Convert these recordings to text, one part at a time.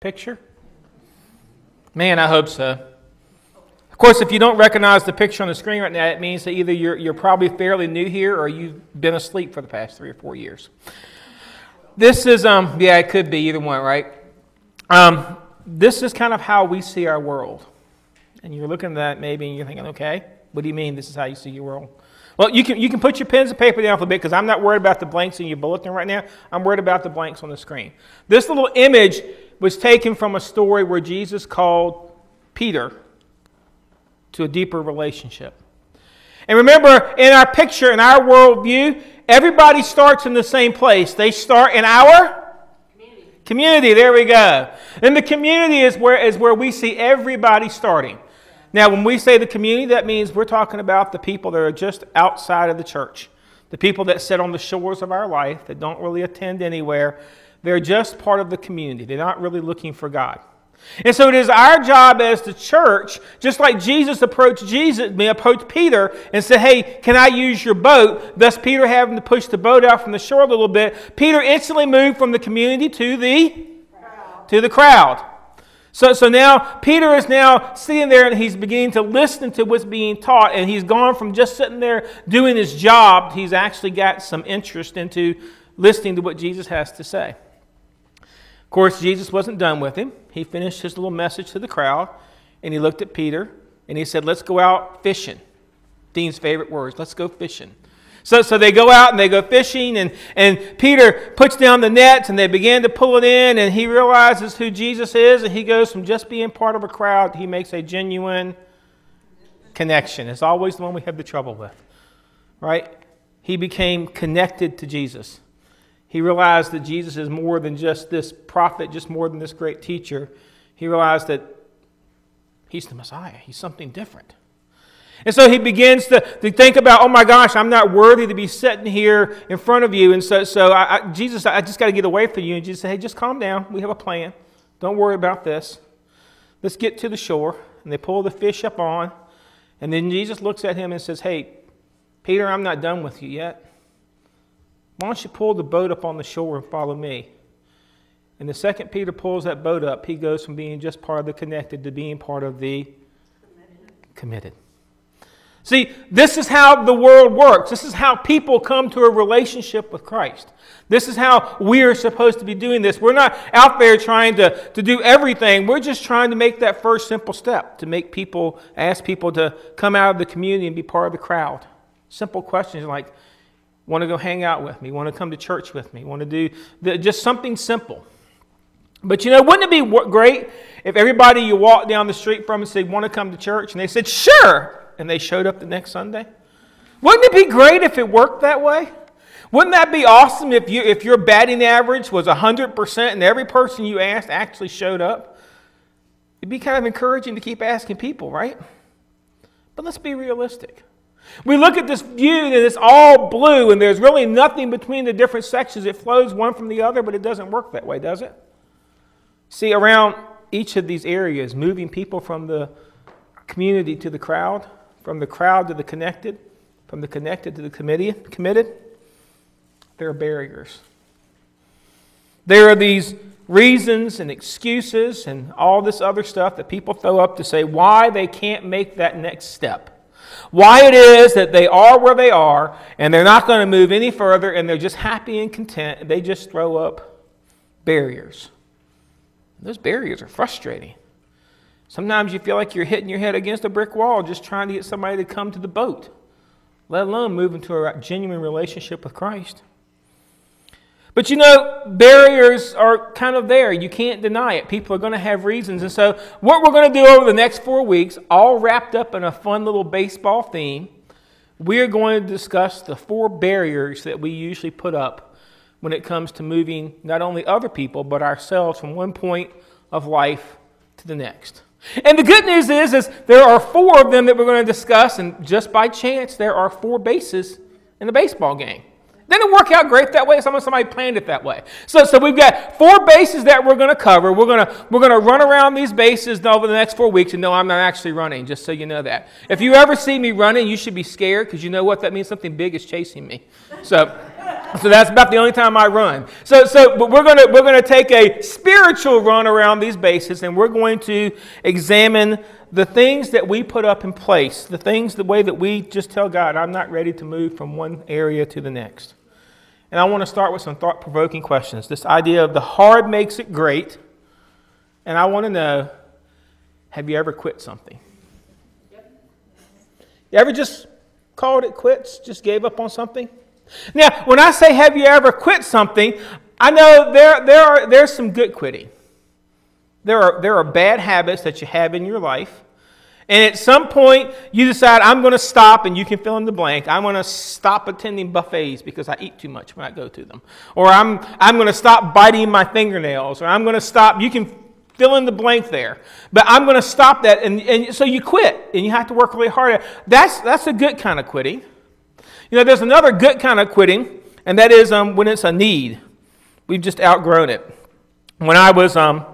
Picture? Man, I hope so. Of course, if you don't recognize the picture on the screen right now, it means that either you're, you're probably fairly new here or you've been asleep for the past three or four years. This is, um, yeah, it could be either one, right? Um, this is kind of how we see our world. And you're looking at that maybe and you're thinking, okay, what do you mean this is how you see your world? Well, you can, you can put your pens and paper down for a bit because I'm not worried about the blanks in your bulletin right now. I'm worried about the blanks on the screen. This little image was taken from a story where Jesus called Peter to a deeper relationship. And remember, in our picture, in our worldview, everybody starts in the same place. They start in our community. community. There we go. And the community is where, is where we see everybody starting. Now, when we say the community, that means we're talking about the people that are just outside of the church, the people that sit on the shores of our life, that don't really attend anywhere. They're just part of the community. They're not really looking for God. And so it is our job as the church, just like Jesus approached Jesus, approached Peter and said, Hey, can I use your boat? Thus Peter having to push the boat out from the shore a little bit. Peter instantly moved from the community to the crowd. to the crowd. So, so now Peter is now sitting there and he's beginning to listen to what's being taught, and he's gone from just sitting there doing his job, he's actually got some interest into listening to what Jesus has to say. Of course, Jesus wasn't done with him. He finished his little message to the crowd, and he looked at Peter and he said, Let's go out fishing. Dean's favorite words, let's go fishing. So, so they go out and they go fishing, and, and Peter puts down the nets and they begin to pull it in, and he realizes who Jesus is, and he goes from just being part of a crowd, he makes a genuine connection. It's always the one we have the trouble with, right? He became connected to Jesus. He realized that Jesus is more than just this prophet, just more than this great teacher. He realized that he's the Messiah, he's something different. And so he begins to, to think about, oh my gosh, I'm not worthy to be sitting here in front of you. And so, so I, I, Jesus, I just got to get away from you. And Jesus said, hey, just calm down. We have a plan. Don't worry about this. Let's get to the shore. And they pull the fish up on. And then Jesus looks at him and says, hey, Peter, I'm not done with you yet. Why don't you pull the boat up on the shore and follow me? And the second Peter pulls that boat up, he goes from being just part of the connected to being part of the committed. See, this is how the world works. This is how people come to a relationship with Christ. This is how we are supposed to be doing this. We're not out there trying to, to do everything. We're just trying to make that first simple step to make people, ask people to come out of the community and be part of the crowd. Simple questions like, want to go hang out with me? Want to come to church with me? Want to do the, just something simple. But you know, wouldn't it be great if everybody you walk down the street from and said, want to come to church? And they said, sure and they showed up the next Sunday? Wouldn't it be great if it worked that way? Wouldn't that be awesome if, you, if your batting average was 100% and every person you asked actually showed up? It'd be kind of encouraging to keep asking people, right? But let's be realistic. We look at this view and it's all blue and there's really nothing between the different sections. It flows one from the other, but it doesn't work that way, does it? See, around each of these areas, moving people from the community to the crowd, from the crowd to the connected, from the connected to the committed, there are barriers. There are these reasons and excuses and all this other stuff that people throw up to say why they can't make that next step. Why it is that they are where they are and they're not going to move any further and they're just happy and content. They just throw up barriers. Those barriers are frustrating. Sometimes you feel like you're hitting your head against a brick wall just trying to get somebody to come to the boat, let alone move into a genuine relationship with Christ. But you know, barriers are kind of there. You can't deny it. People are going to have reasons. And so, what we're going to do over the next four weeks, all wrapped up in a fun little baseball theme, we're going to discuss the four barriers that we usually put up when it comes to moving not only other people, but ourselves from one point of life to the next. And the good news is, is there are four of them that we're going to discuss, and just by chance, there are four bases in the baseball game. Didn't work out great that way. Someone somebody planned it that way. So, so we've got four bases that we're going to cover. We're going to we're going to run around these bases over the next four weeks. And no, I'm not actually running. Just so you know that. If you ever see me running, you should be scared because you know what that means. Something big is chasing me. So, So that's about the only time I run. So, so but we're going to we're going to take a spiritual run around these bases and we're going to examine the things that we put up in place, the things, the way that we just tell God, I'm not ready to move from one area to the next. And I want to start with some thought provoking questions. This idea of the hard makes it great. And I want to know have you ever quit something? You ever just called it quits, just gave up on something? Now, when I say have you ever quit something, I know there, there are, there's some good quitting. There are, there are bad habits that you have in your life. And at some point, you decide, I'm going to stop, and you can fill in the blank. I'm going to stop attending buffets because I eat too much when I go to them. Or I'm, I'm going to stop biting my fingernails. Or I'm going to stop, you can fill in the blank there. But I'm going to stop that. And, and so you quit, and you have to work really hard. That's, that's a good kind of quitting. You know, there's another good kind of quitting, and that is um, when it's a need. We've just outgrown it. When I was, um,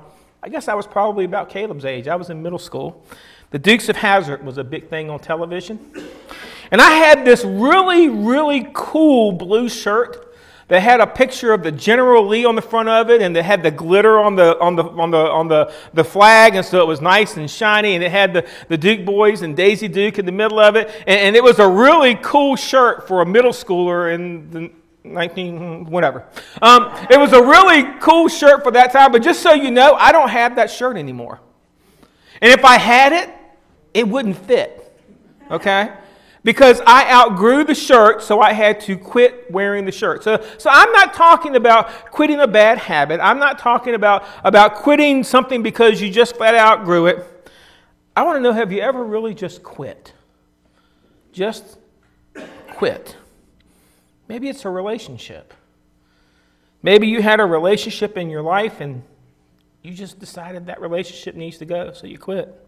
I guess I was probably about Caleb's age, I was in middle school. The Dukes of Hazzard was a big thing on television. And I had this really, really cool blue shirt that had a picture of the General Lee on the front of it, and it had the glitter on the on the on the on the, the flag, and so it was nice and shiny, and it had the, the Duke boys and Daisy Duke in the middle of it, and, and it was a really cool shirt for a middle schooler in the 19 whatever. Um, it was a really cool shirt for that time, but just so you know, I don't have that shirt anymore. And if I had it, it wouldn't fit. Okay? because I outgrew the shirt, so I had to quit wearing the shirt. So, so I'm not talking about quitting a bad habit. I'm not talking about, about quitting something because you just flat out outgrew it. I want to know have you ever really just quit? Just quit. Maybe it's a relationship. Maybe you had a relationship in your life and you just decided that relationship needs to go, so you quit.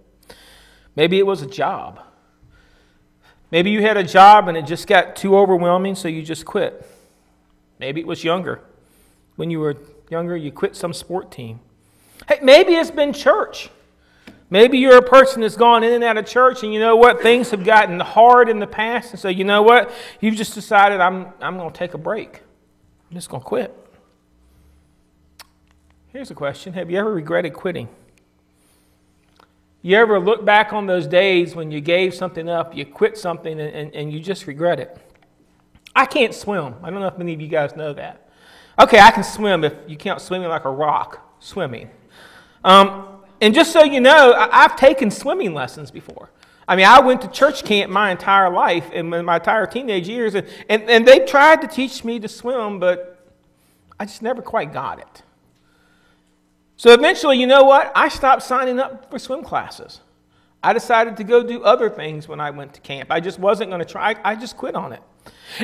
Maybe it was a job. Maybe you had a job and it just got too overwhelming, so you just quit. Maybe it was younger. When you were younger, you quit some sport team. Hey, maybe it's been church. Maybe you're a person that's gone in and out of church, and you know what? Things have gotten hard in the past, and so you know what? You've just decided, I'm, I'm going to take a break. I'm just going to quit. Here's a question Have you ever regretted quitting? You ever look back on those days when you gave something up, you quit something, and, and, and, you just regret it? I can't swim. I don't know if many of you guys know that. Okay, I can swim if you count swimming like a rock swimming. Um, and just so you know, I, have taken swimming lessons before. I mean, I went to church camp my entire life and my entire teenage years, and, and, and they tried to teach me to swim, but I just never quite got it. So eventually, you know what? I stopped signing up for swim classes. I decided to go do other things when I went to camp. I just wasn't going to try, I just quit on it.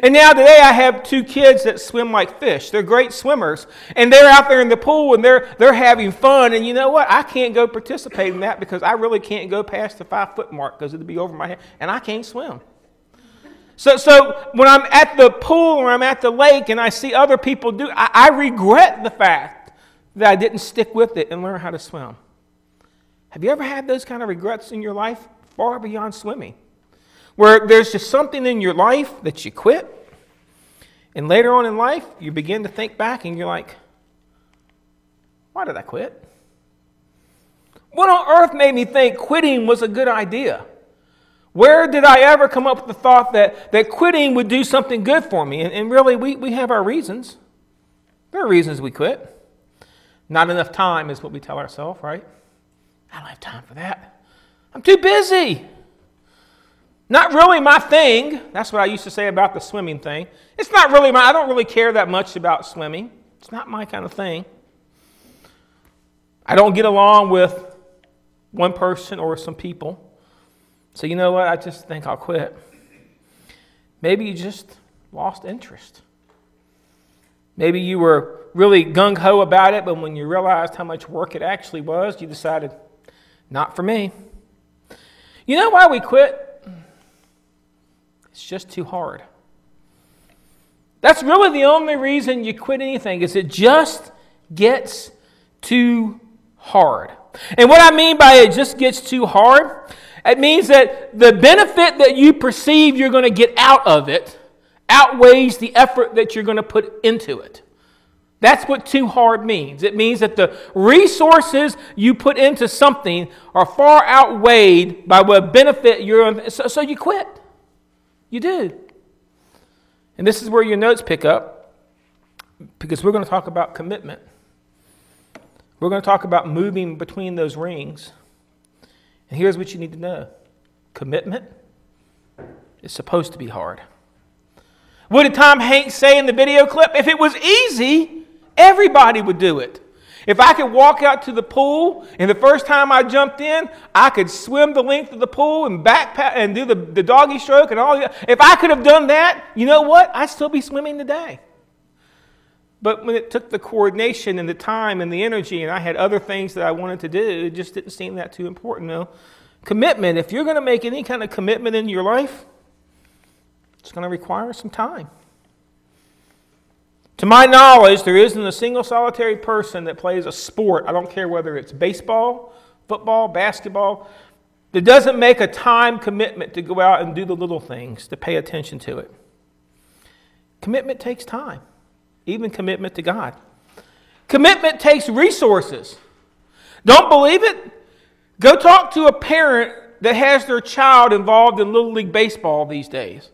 And now today I have two kids that swim like fish. They're great swimmers. And they're out there in the pool and they're, they're having fun. And you know what? I can't go participate in that because I really can't go past the five foot mark because it'll be over my head. And I can't swim. So, so when I'm at the pool or I'm at the lake and I see other people do, I, I regret the fact that I didn't stick with it and learn how to swim. Have you ever had those kind of regrets in your life far beyond swimming? Where there's just something in your life that you quit, and later on in life, you begin to think back and you're like, why did I quit? What on earth made me think quitting was a good idea? Where did I ever come up with the thought that, that quitting would do something good for me? And, and really, we, we have our reasons. There are reasons we quit. Not enough time is what we tell ourselves, right? I don't have time for that. I'm too busy. Not really my thing. That's what I used to say about the swimming thing. It's not really my, I don't really care that much about swimming. It's not my kind of thing. I don't get along with one person or some people. So, you know what? I just think I'll quit. Maybe you just lost interest. Maybe you were really gung ho about it, but when you realized how much work it actually was, you decided, not for me. You know why we quit? It's just too hard. That's really the only reason you quit anything is it just gets too hard. And what I mean by it just gets too hard, it means that the benefit that you perceive you're going to get out of it outweighs the effort that you're going to put into it. That's what too hard means. It means that the resources you put into something are far outweighed by what benefit you're so, so you quit. You do. And this is where your notes pick up because we're going to talk about commitment. We're going to talk about moving between those rings. And here's what you need to know commitment is supposed to be hard. What did Tom Hanks say in the video clip? If it was easy, everybody would do it. If I could walk out to the pool and the first time I jumped in, I could swim the length of the pool and backpack and do the, the doggy stroke and all that. If I could have done that, you know what? I'd still be swimming today. But when it took the coordination and the time and the energy, and I had other things that I wanted to do, it just didn't seem that too important. No. Commitment, if you're going to make any kind of commitment in your life, it's going to require some time. To my knowledge, there isn't a single solitary person that plays a sport, I don't care whether it's baseball, football, basketball, that doesn't make a time commitment to go out and do the little things, to pay attention to it. Commitment takes time even commitment to God. Commitment takes resources. Don't believe it? Go talk to a parent that has their child involved in Little League Baseball these days.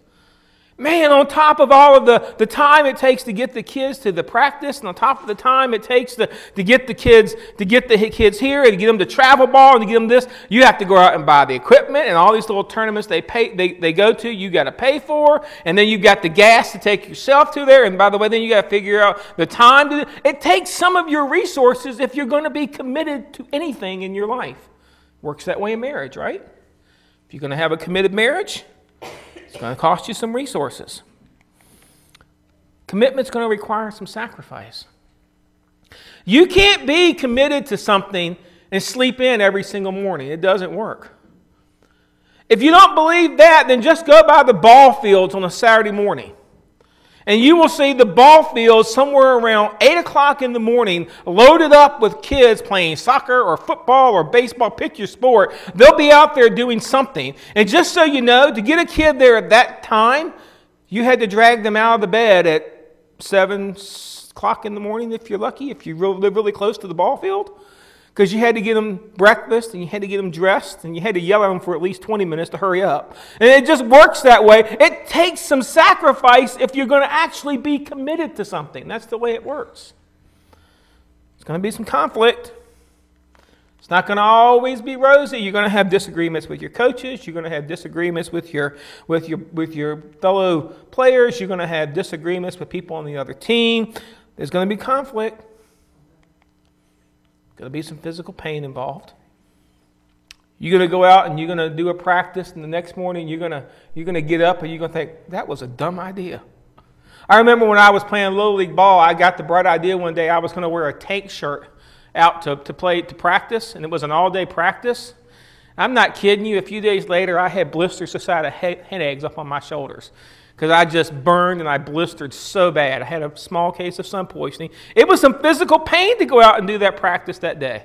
Man, on top of all of the, the time it takes to get the kids to the practice, and on top of the time it takes to, to get the kids to get the kids here and to get them to travel ball and to get them this, you have to go out and buy the equipment and all these little tournaments they pay they, they go to, you got to pay for, and then you've got the gas to take yourself to there, and by the way, then you got to figure out the time to it takes some of your resources if you're going to be committed to anything in your life. Works that way in marriage, right? If you're going to have a committed marriage, it's going to cost you some resources. Commitment's going to require some sacrifice. You can't be committed to something and sleep in every single morning. It doesn't work. If you don't believe that, then just go by the ball fields on a Saturday morning and you will see the ball field somewhere around 8 o'clock in the morning loaded up with kids playing soccer or football or baseball. Pick your sport. They'll be out there doing something. And just so you know, to get a kid there at that time, you had to drag them out of the bed at 7 o'clock in the morning if you're lucky, if you live really close to the ball field because you had to get them breakfast and you had to get them dressed and you had to yell at them for at least 20 minutes to hurry up. And it just works that way. It takes some sacrifice if you're going to actually be committed to something. That's the way it works. It's going to be some conflict. It's not going to always be rosy. You're going to have disagreements with your coaches. You're going to have disagreements with your, with your, with your fellow players. You're going to have disagreements with people on the other team. There's going to be conflict. Going to be some physical pain involved. You're going to go out and you're going to do a practice, and the next morning you're going to, you're going to get up and you're going to think, that was a dumb idea. I remember when I was playing Little League ball, I got the bright idea one day I was going to wear a tank shirt out to, to play to practice, and it was an all day practice. I'm not kidding you. A few days later, I had blisters the size of hen eggs up on my shoulders because I just burned and I blistered so bad. I had a small case of sun poisoning. It was some physical pain to go out and do that practice that day.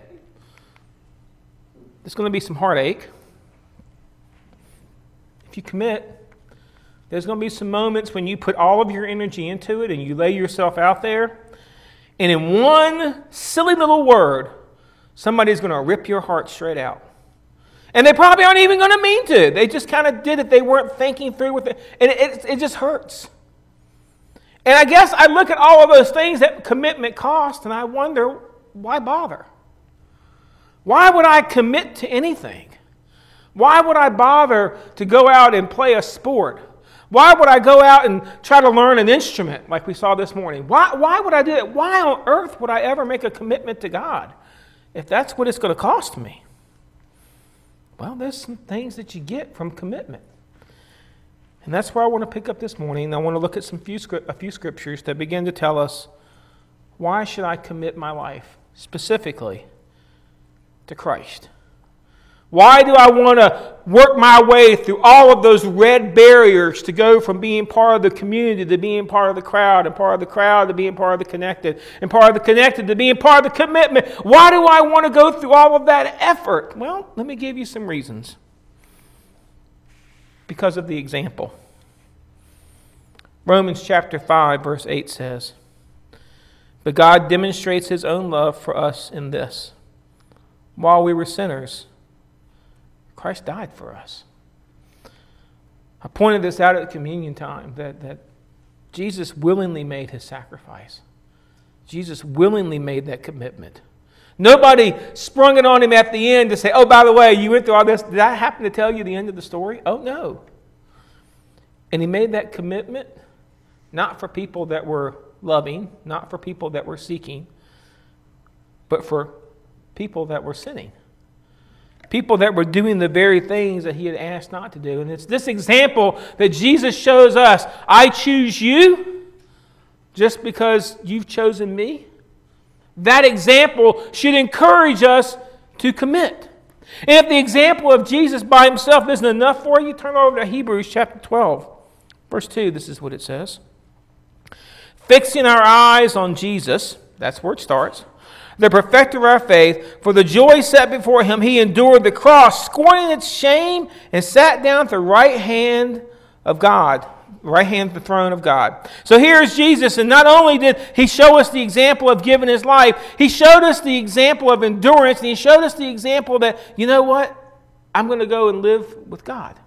There's going to be some heartache. If you commit, there's going to be some moments when you put all of your energy into it and you lay yourself out there. And in one silly little word, somebody's going to rip your heart straight out. And they probably aren't even going to mean to. They just kind of did it. They weren't thinking through with it. And it, it, it, just hurts. And I guess I look at all of those things that commitment cost and I wonder why bother? Why would I commit to anything? Why would I bother to go out and play a sport? Why would I go out and try to learn an instrument like we saw this morning? Why, why would I do it? Why on earth would I ever make a commitment to God if that's what it's going to cost me? Well, there's some things that you get from commitment. And that's where I want to pick up this morning. I want to look at some few, a few scriptures that begin to tell us why should I commit my life specifically to Christ? Why do I want to work my way through all of those red barriers to go from being part of the community to being part of the crowd, and part of the crowd to being part of the connected, and part of the connected to being part of the commitment? Why do I want to go through all of that effort? Well, let me give you some reasons. Because of the example. Romans chapter 5, verse 8 says, But God demonstrates his own love for us in this. While we were sinners, Christ died for us. I pointed this out at communion time that, that Jesus willingly made his sacrifice. Jesus willingly made that commitment. Nobody sprung it on him at the end to say, oh, by the way, you went through all this. Did I happen to tell you the end of the story? Oh, no. And he made that commitment not for people that were loving, not for people that were seeking, but for people that were sinning. People that were doing the very things that he had asked not to do. And it's this example that Jesus shows us I choose you just because you've chosen me. That example should encourage us to commit. And if the example of Jesus by himself isn't enough for you, turn over to Hebrews chapter 12, verse 2. This is what it says Fixing our eyes on Jesus, that's where it starts, the perfecter of our faith, for the joy set before him, he endured the cross, scorning its shame, and sat down at the right hand of God right hand of the throne of God. So here's Jesus, and not only did he show us the example of giving his life, he showed us the example of endurance, and he showed us the example that, you know what? I'm going to go and live with God.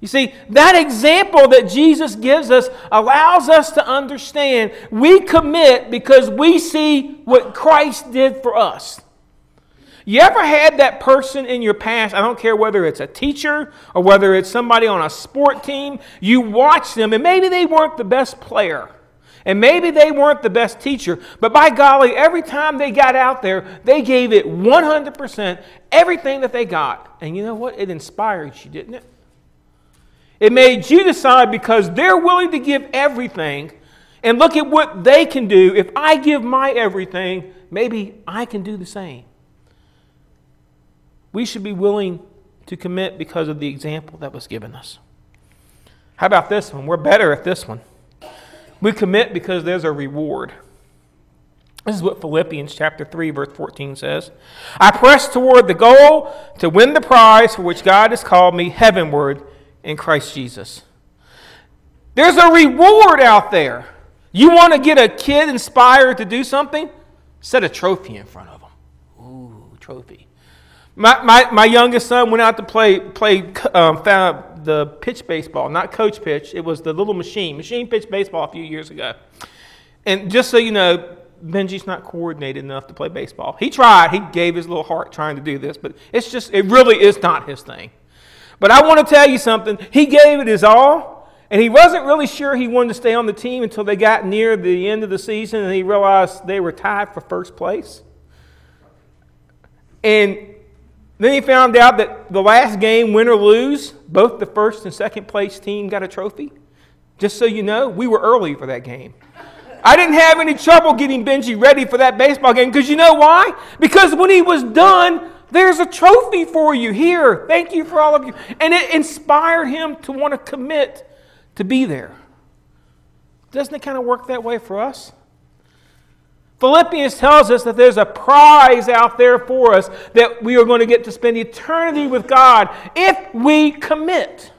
You see, that example that Jesus gives us allows us to understand we commit because we see what Christ did for us. You ever had that person in your past? I don't care whether it's a teacher or whether it's somebody on a sport team. You watch them, and maybe they weren't the best player. And maybe they weren't the best teacher, but by golly, every time they got out there, they gave it 100%, everything that they got. And you know what? It inspired you, didn't it? It made you decide because they're willing to give everything, and look at what they can do. If I give my everything, maybe I can do the same. We should be willing to commit because of the example that was given us. How about this one? We're better at this one. We commit because there's a reward. This is what Philippians chapter 3 verse 14 says. I press toward the goal to win the prize for which God has called me heavenward in Christ Jesus. There's a reward out there. You want to get a kid inspired to do something? Set a trophy in front of them. Ooh, trophy. My, my, my youngest son went out to play, play um, found the pitch baseball, not coach pitch. It was the little machine, machine pitch baseball a few years ago. And just so you know, Benji's not coordinated enough to play baseball. He tried, he gave his little heart trying to do this, but it's just, it really is not his thing. But I want to tell you something. He gave it his all, and he wasn't really sure he wanted to stay on the team until they got near the end of the season and he realized they were tied for first place. And then he found out that the last game, win or lose, both the first and second place team got a trophy. Just so you know, we were early for that game. I didn't have any trouble getting Benji ready for that baseball game because you know why? Because when he was done, there's a trophy for you here. Thank you for all of you. And it inspired him to want to commit to be there. Doesn't it kind of work that way for us? Philippians tells us that there's a prize out there for us that we are going to get to spend eternity with God if we commit,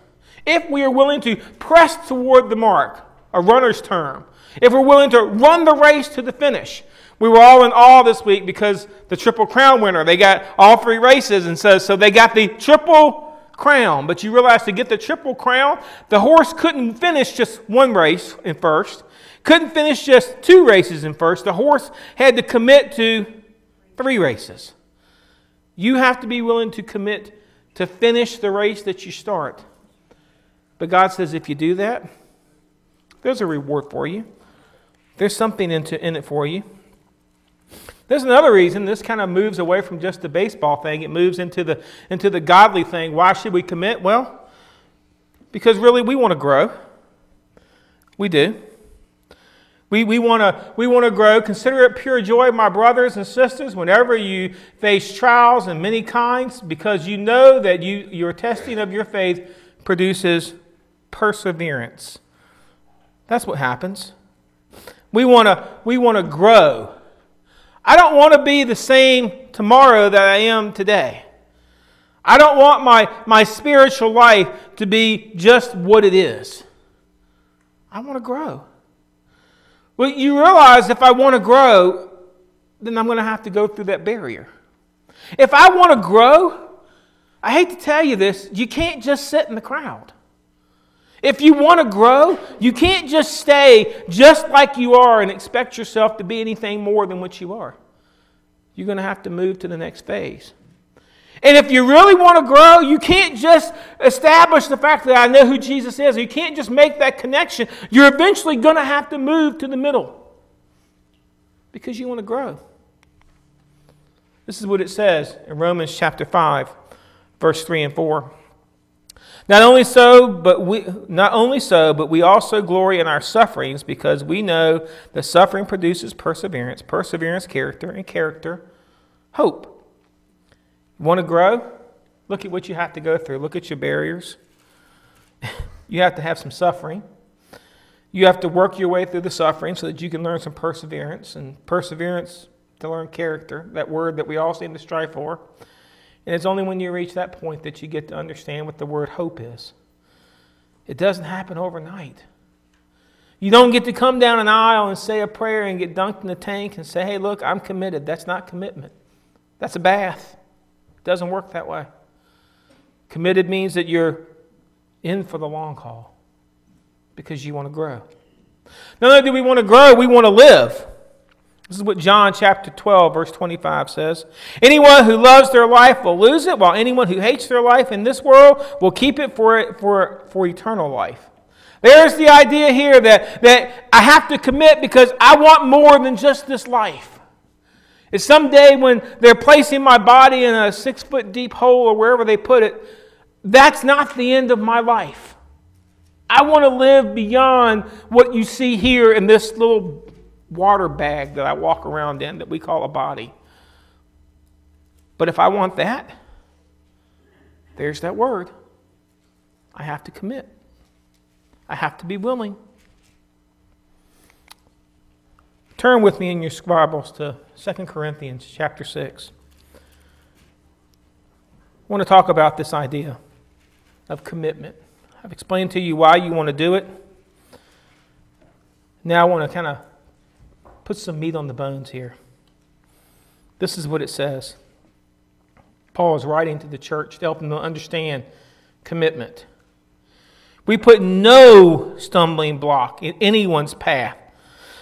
if we are willing to press toward the mark, a runner's term, if we're willing to run the race to the finish. We were all in awe this week because the Triple Crown winner, they got all three races, and so, so they got the Triple Crown. But you realize to get the Triple Crown, the horse couldn't finish just one race in first. Couldn't finish just two races in first. The horse had to commit to three races. You have to be willing to commit to finish the race that you start. But God says if you do that, there's a reward for you. There's something in it for you. There's another reason this kind of moves away from just the baseball thing. It moves into the, into the godly thing. Why should we commit? Well, because really we want to grow. We do. We, we want to we wanna grow. Consider it pure joy, my brothers and sisters, whenever you face trials of many kinds, because you know that you, your testing of your faith produces perseverance. That's what happens. We want to we wanna grow. I don't want to be the same tomorrow that I am today. I don't want my, my spiritual life to be just what it is. I want to grow. Well, you realize if I want to grow, then I'm going to have to go through that barrier. If I want to grow, I hate to tell you this, you can't just sit in the crowd. If you want to grow, you can't just stay just like you are and expect yourself to be anything more than what you are. You're going to have to move to the next phase. And if you really want to grow, you can't just establish the fact that I know who Jesus is. You can't just make that connection. You're eventually going to have to move to the middle because you want to grow. This is what it says in Romans chapter 5, verse 3 and 4. Not only so, but we not only so, but we also glory in our sufferings because we know that suffering produces perseverance, perseverance character, and character hope. Want to grow? Look at what you have to go through. Look at your barriers. you have to have some suffering. You have to work your way through the suffering so that you can learn some perseverance and perseverance to learn character, that word that we all seem to strive for. And it's only when you reach that point that you get to understand what the word hope is. It doesn't happen overnight. You don't get to come down an aisle and say a prayer and get dunked in the tank and say, hey, look, I'm committed. That's not commitment, that's a bath. It doesn't work that way. Committed means that you're in for the long haul because you want to grow. Not only do we want to grow, we want to live. This is what John chapter 12, verse 25 says. Anyone who loves their life will lose it, while anyone who hates their life in this world will keep it for, for, for eternal life. There's the idea here that, that I have to commit because I want more than just this life. It's someday when they're placing my body in a six foot deep hole or wherever they put it, that's not the end of my life. I want to live beyond what you see here in this little water bag that I walk around in that we call a body. But if I want that, there's that word. I have to commit. I have to be willing. Turn with me in your Bibles to 2 Corinthians chapter 6. I want to talk about this idea of commitment. I've explained to you why you want to do it. Now I want to kind of put some meat on the bones here. This is what it says. Paul is writing to the church to help them to understand commitment. We put no stumbling block in anyone's path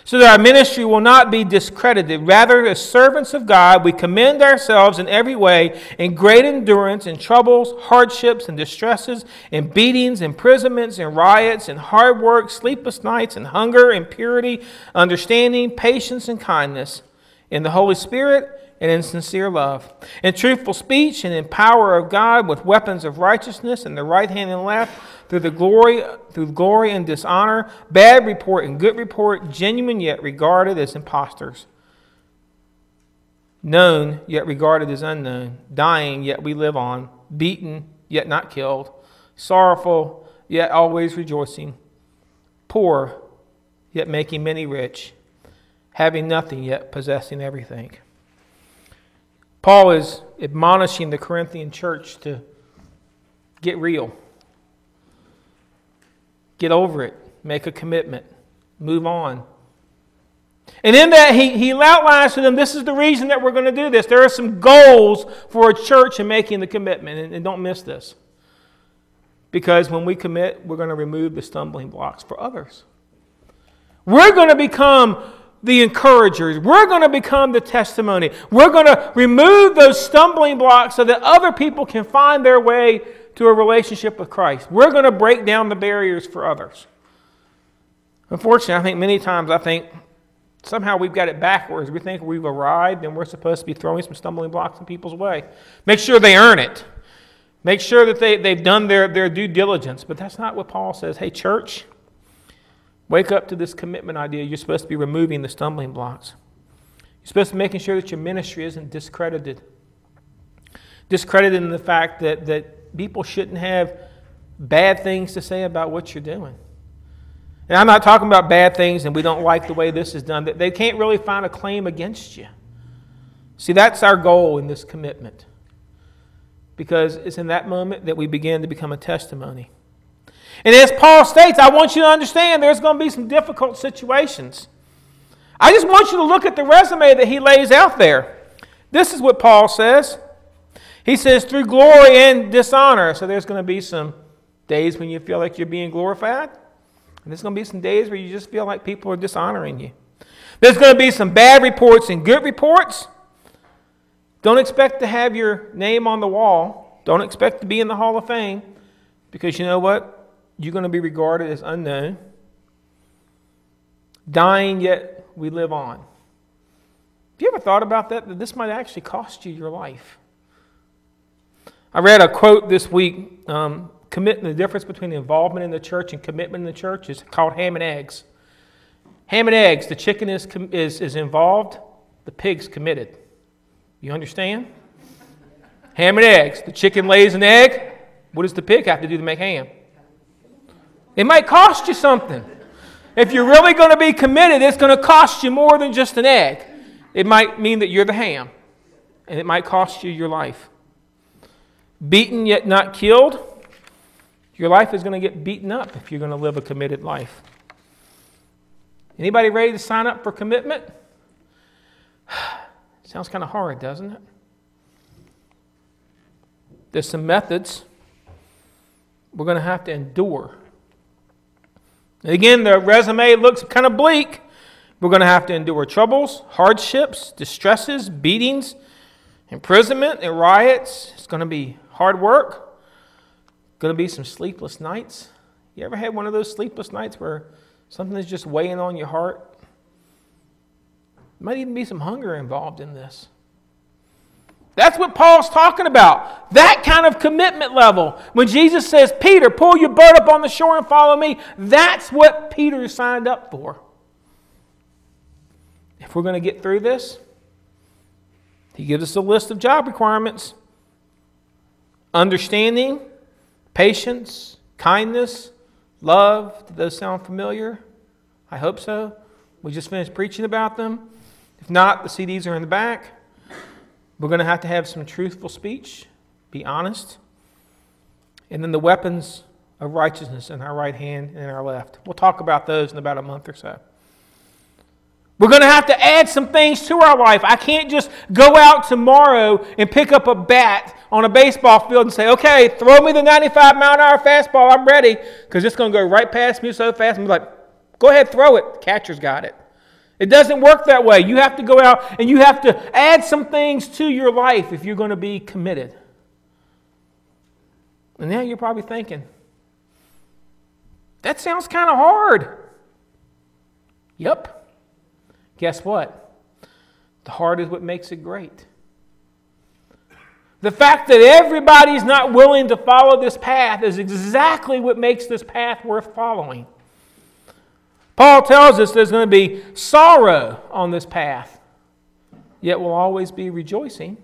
so that our ministry will not be discredited. Rather, as servants of God, we commend ourselves in every way in great endurance in troubles, hardships, and distresses, in beatings, imprisonments, and riots, in hard work, sleepless nights, and hunger, and purity, understanding, patience, and kindness, in the Holy Spirit and in sincere love, in truthful speech and in power of God, with weapons of righteousness in the right hand and left through the glory through glory and dishonor, bad report and good report, genuine yet regarded as impostors, known yet regarded as unknown, dying yet we live on, beaten yet not killed, sorrowful yet always rejoicing, poor yet making many rich, having nothing yet possessing everything. Paul is admonishing the Corinthian church to get real. Get over it. Make a commitment. Move on. And in that, he, he outlines to them this is the reason that we're going to do this. There are some goals for a church in making the commitment, and, and don't miss this. Because when we commit, we're going to remove the stumbling blocks for others. We're going to become the encouragers. We're going to become the testimony. We're going to remove those stumbling blocks so that other people can find their way to a relationship with Christ. We're going to break down the barriers for others. Unfortunately, I think many times I think somehow we've got it backwards. We think we've arrived and we're supposed to be throwing some stumbling blocks in people's way. Make sure they earn it. Make sure that they, they've done their, their due diligence. But that's not what Paul says. Hey, church, wake up to this commitment idea. You're supposed to be removing the stumbling blocks. You're supposed to be making sure that your ministry isn't discredited. Discredited in the fact that, that people shouldn't have bad things to say about what you're doing. And I'm not talking about bad things and we don't like the way this is done. They can't really find a claim against you. See, that's our goal in this commitment. Because it's in that moment that we begin to become a testimony. And as Paul states, I want you to understand there's going to be some difficult situations. I just want you to look at the resume that he lays out there. This is what Paul says. He says, through glory and dishonor. So there's going to be some days when you feel like you're being glorified. And there's going to be some days where you just feel like people are dishonoring you. There's going to be some bad reports and good reports. Don't expect to have your name on the wall. Don't expect to be in the Hall of Fame because you know what? You're going to be regarded as unknown. Dying, yet we live on. Have you ever thought about that? That this might actually cost you your life. I read a quote this week. Um, the difference between involvement in the church and commitment in the church is called ham and eggs. Ham and eggs, the chicken is, is, is involved, the pig's committed. You understand? ham and eggs. The chicken lays an egg. What does the pig have to do to make ham? It might cost you something. If you're really going to be committed, it's going to cost you more than just an egg. It might mean that you're the ham, and it might cost you your life. Beaten yet not killed, your life is going to get beaten up if you're going to live a committed life. Anybody ready to sign up for commitment? Sounds kind of hard, doesn't it? There's some methods we're going to have to endure. Again, the resume looks kind of bleak. We're going to have to endure troubles, hardships, distresses, beatings, imprisonment, and riots. It's going to be hard work. Going to be some sleepless nights. You ever had one of those sleepless nights where something is just weighing on your heart? Might even be some hunger involved in this. That's what Paul's talking about. That kind of commitment level. When Jesus says, Peter, pull your boat up on the shore and follow me, that's what Peter signed up for. If we're going to get through this, he gives us a list of job requirements understanding, patience, kindness, love. Do those sound familiar? I hope so. We just finished preaching about them. If not, the CDs are in the back. We're going to have to have some truthful speech, be honest. And then the weapons of righteousness in our right hand and in our left. We'll talk about those in about a month or so. We're going to have to add some things to our life. I can't just go out tomorrow and pick up a bat on a baseball field and say, okay, throw me the 95 mile an hour fastball. I'm ready. Because it's going to go right past me so fast. I'm like, go ahead, throw it. Catcher's got it. It doesn't work that way. You have to go out and you have to add some things to your life if you're going to be committed. And now you're probably thinking, that sounds kind of hard. Yep. Guess what? The hard is what makes it great. The fact that everybody's not willing to follow this path is exactly what makes this path worth following. Paul tells us there's going to be sorrow on this path, yet we'll always be rejoicing.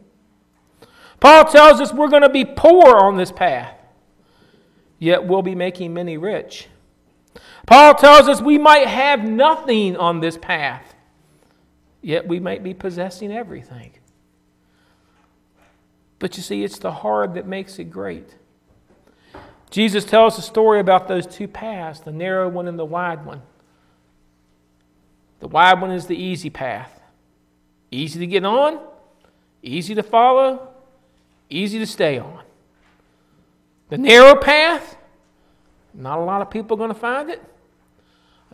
Paul tells us we're going to be poor on this path, yet we'll be making many rich. Paul tells us we might have nothing on this path, yet we might be possessing everything. But you see, it's the hard that makes it great. Jesus tells a story about those two paths the narrow one and the wide one. The wide one is the easy path. Easy to get on, easy to follow, easy to stay on. The narrow path, not a lot of people are going to find it.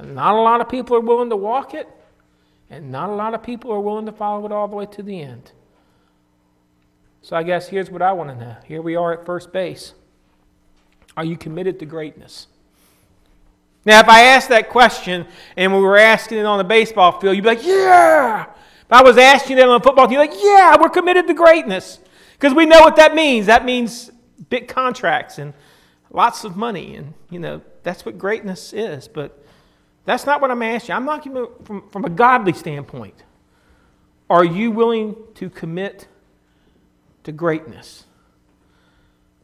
Not a lot of people are willing to walk it. And not a lot of people are willing to follow it all the way to the end. So I guess here's what I want to know. Here we are at first base. Are you committed to greatness? Now, if I asked that question and we were asking it on the baseball field, you'd be like, yeah. If I was asking it on the football team, like, yeah, we're committed to greatness. Because we know what that means. That means big contracts and lots of money. And, you know, that's what greatness is. But that's not what I'm asking. I'm asking from, from a godly standpoint. Are you willing to commit to greatness?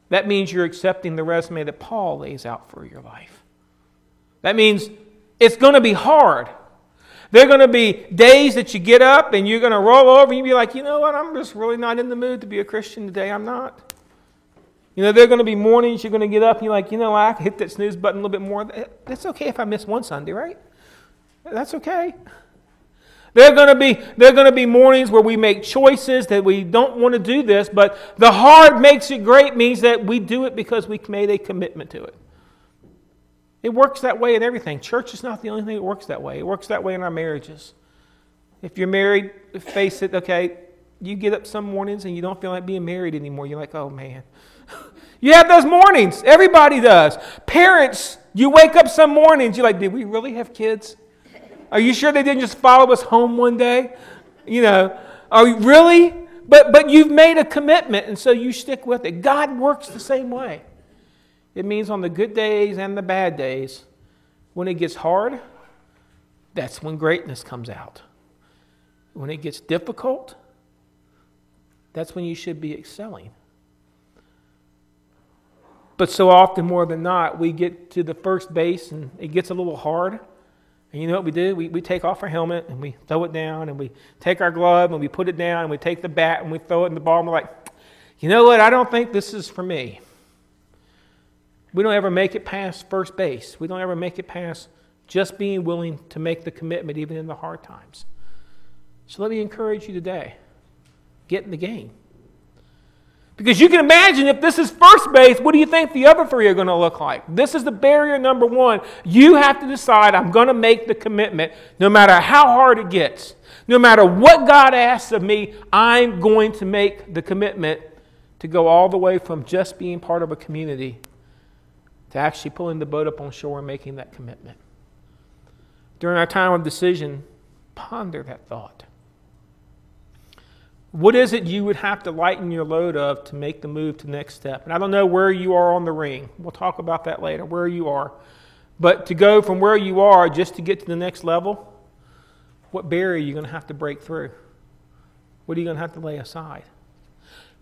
That means you're accepting the resume that Paul lays out for your life. That means it's going to be hard. There are going to be days that you get up and you're going to roll over and you be like, you know what, I'm just really not in the mood to be a Christian today. I'm not. You know, there are going to be mornings you're going to get up and you're like, you know, I can hit that snooze button a little bit more. That's okay if I miss one Sunday, right? That's okay. There are going to be there are going to be mornings where we make choices that we don't want to do this, but the hard makes it great means that we do it because we made a commitment to it. It works that way in everything. Church is not the only thing that works that way. It works that way in our marriages. If you're married, face it, okay, you get up some mornings and you don't feel like being married anymore. You're like, oh man. you have those mornings. Everybody does. Parents, you wake up some mornings, you're like, did we really have kids? Are you sure they didn't just follow us home one day? You know, are you really? But, but you've made a commitment, and so you stick with it. God works the same way. It means on the good days and the bad days, when it gets hard, that's when greatness comes out. When it gets difficult, that's when you should be excelling. But so often, more than not, we get to the first base and it gets a little hard. And you know what we do? We, we take off our helmet and we throw it down, and we take our glove and we put it down, and we take the bat and we throw it in the ball, and we're like, you know what? I don't think this is for me. We don't ever make it past first base. We don't ever make it past just being willing to make the commitment, even in the hard times. So let me encourage you today get in the game. Because you can imagine if this is first base, what do you think the other three are going to look like? This is the barrier number one. You have to decide I'm going to make the commitment no matter how hard it gets. No matter what God asks of me, I'm going to make the commitment to go all the way from just being part of a community to actually pulling the boat up on shore and making that commitment. During our time of decision, ponder that thought. What is it you would have to lighten your load of to make the move to the next step? And I don't know where you are on the ring. We'll talk about that later, where you are. But to go from where you are just to get to the next level, what barrier are you going to have to break through? What are you going to have to lay aside?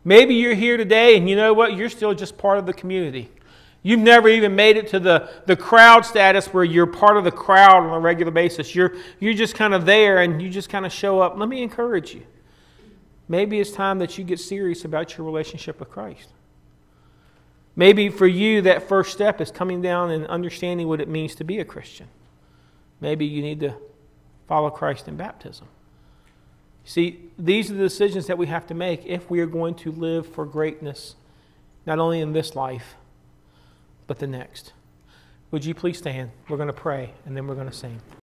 Maybe you're here today and you know what? You're still just part of the community. You've never even made it to the, the crowd status where you're part of the crowd on a regular basis. You're, you're just kind of there and you just kind of show up. Let me encourage you. Maybe it's time that you get serious about your relationship with Christ. Maybe for you, that first step is coming down and understanding what it means to be a Christian. Maybe you need to follow Christ in baptism. See, these are the decisions that we have to make if we are going to live for greatness, not only in this life, but the next. Would you please stand? We're going to pray, and then we're going to sing.